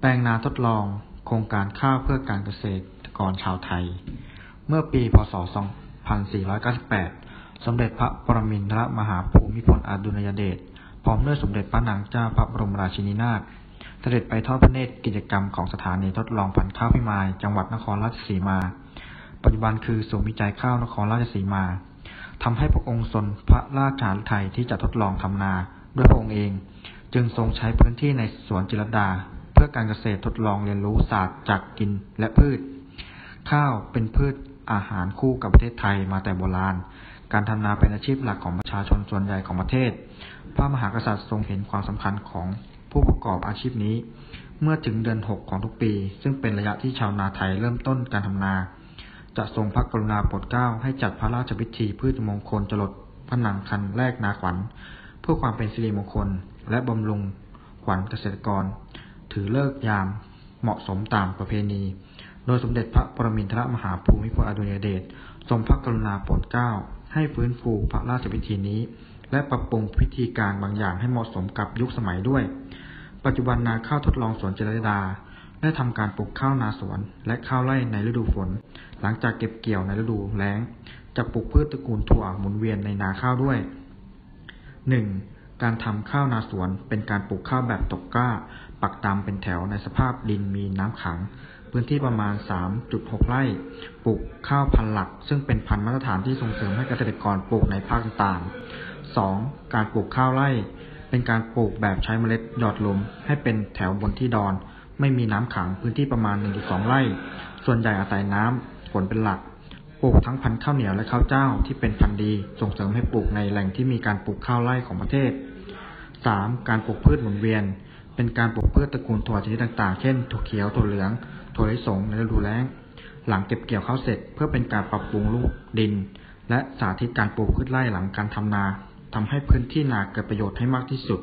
แปลงนาทดลองโครงการข้าวเพื่อการเกษตรกรชาวไทย เมื่อปี พศ 2498 สมเด็จพระปรมินทรมหาภูมิพลอดุลยเดช พร้อมด้วยสมเด็จพระนางเจ้าพระบรมราชินีนาถ เสด็จไปทอดพระเนตรกิจกรรมของสถานีทดลองพันธุ์ข้าวพิมาย จังหวัดนครราชสีมา ปัจจุบันคือศูนย์วิจัยข้าวนครราชสีมาทำให้พระองค์ทรงพระราชาฤทัยที่จะทดลองทำนาด้วยพระองค์เอง จึงทรงใช้พื้นที่ในสวนจิรดา พื่อการเกษตรทดลองเรียนรู้ศาสตร์จากกินและพืช ข้าวเป็นพืชอาหารคู่กับประเทศไทยมาแต่โบราณ การทำนาเป็นอาชีพหลักของประชาชนส่วนใหญ่ของประเทศ พระมหากษัตริย์ทรงเห็นความสำคัญของผู้ประกอบอาชีพนี้ เมื่อถึงเดือนหกของทุกปี ซึ่งเป็นระยะที่ชาวนาไทยเริ่มต้นการทำนา จะทรงพระกรุณาโปรดเกล้าให้จัดพระราชพิธีพืชมงคลจรดพระนางคันแรกนาขวัญ เพื่อความเป็นสิริมงคล และบำรุงขวัญเกษตรกร ถือเลิกยามเหมาะสมตามประเพณี โดยสมเด็จพระปรมินทรมหาภูมิพลอดุลยเดชทรงพระกรุณาโปรดเกล้า ให้ฟื้นฟูพระราชพิธีนี้ และปรับปรุงพิธีการบางอย่างให้เหมาะสมกับยุคสมัยด้วย ปัจจุบันนาข้าวทดลองสวนเจริญดาได้ทำการปลูกข้าวนาสวนและข้าวไร่ในฤดูฝน หลังจากเก็บเกี่ยวในฤดูแล้ง จะปลูกพืชตระกูลถั่วหมุนเวียนในนาข้าวด้วยหนึ่ง การทำข้าวนาสวนเป็นการปลูกข้าวแบบตกก้า ปักตามเป็นแถวในสภาพดินมีน้ำขัง พื้นที่ประมาณ 3.6 ไร่ ปลูกข้าวพันหลัก ซึ่งเป็นพันธุ์มาตรฐานที่ส่งเสริมให้เกษตรกรปลูกในภาคต่างๆ 2. การปลูกข้าวไร่ เป็นการปลูกแบบใช้เมล็ดหยอดลมให้เป็นแถวบนที่ดอน ไม่มีน้ำขังพื้นที่ประมาณ 1.2 ไร่ ส่วนใหญ่อาศัยน้ำฝนเป็นหลัก ปลูกทั้งพันธุ์ข้าวเหนียวและข้าวเจ้าที่เป็นพันธุ์ดี ส่งเสริมให้ปลูกในแหล่งที่มีการปลูกข้าวไร่ของประเทศ 3. การปลูกพืชหมุนเวียน เป็นการปลูกพืชตระกูลถั่วชนิดต่างๆ เช่นถั่วเขียวถั่วเหลืองถั่วลิสงในฤดูแล้ง หลังเก็บเกี่ยวข้าวเสร็จ เพื่อเป็นการปรับปรุงลูกดิน และสาธิตการปลูกพืชไร่หลังการทำนาทำให้พื้นที่นาเกิดประโยชน์ให้มากที่สุด